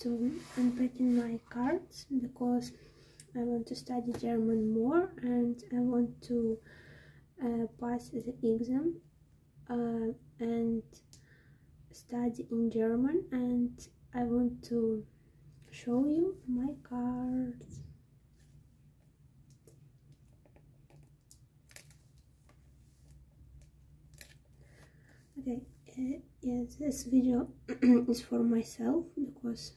to unpacking my cards because I want to study German more and I want to uh, pass the exam uh, and study in German and I want to show you my cards. Okay, uh, yeah, this video is for myself because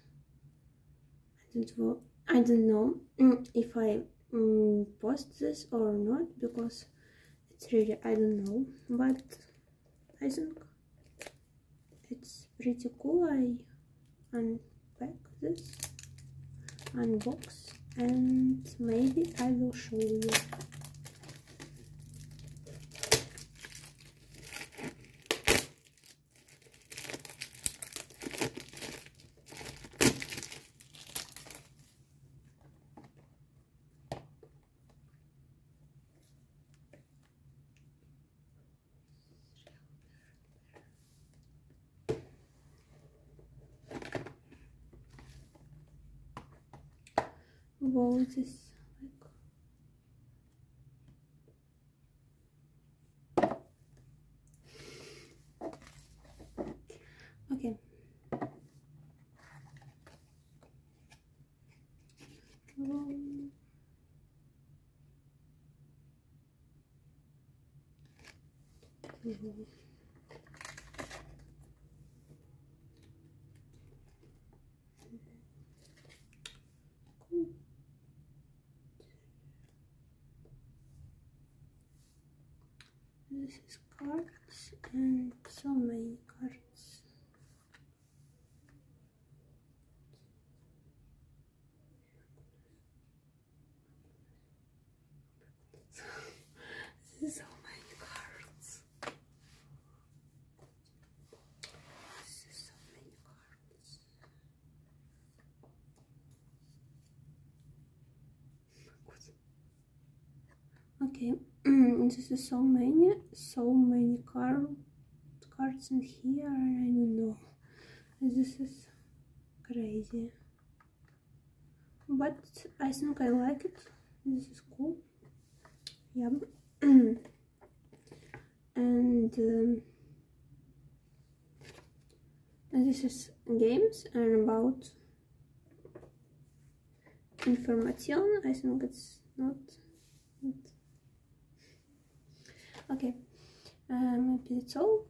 I don't know if I um, post this or not because it's really I don't know, but I think it's pretty cool. I unpack this, unbox, and maybe I will show you. This okay. Um, mhm. Cool. This is cards and so many cards. this is so many cards. So many cards. Okay, this is so many, so many card cards in here. I don't know. This is crazy, but I think I like it. This is cool. Yeah, and um, this is games and about information. I think it's not. not okay. Uh, maybe that's all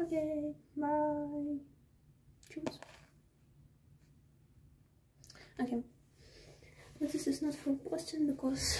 okay bye. Choose okay. But this is not for posting because